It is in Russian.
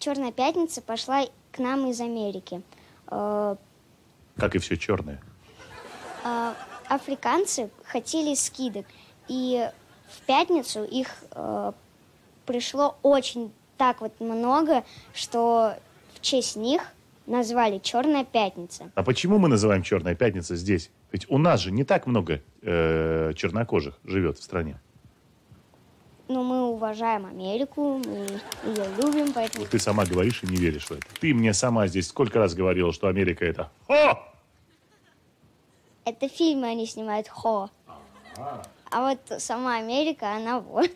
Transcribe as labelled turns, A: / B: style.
A: Черная пятница пошла к нам из Америки. Э,
B: Как и все черное.
A: а, африканцы хотели скидок, и в пятницу их э, пришло очень так вот много, что в честь них назвали Черная пятница.
B: А почему мы называем Черная пятница здесь? Ведь у нас же не так много э, чернокожих живет в стране.
A: Но мы уважаем Америку, мы ее любим, поэтому...
B: Вот ты сама говоришь и не веришь в это. Ты мне сама здесь сколько раз говорила, что Америка это... О!
A: Это фильмы они снимают хо. А вот сама Америка, она вот.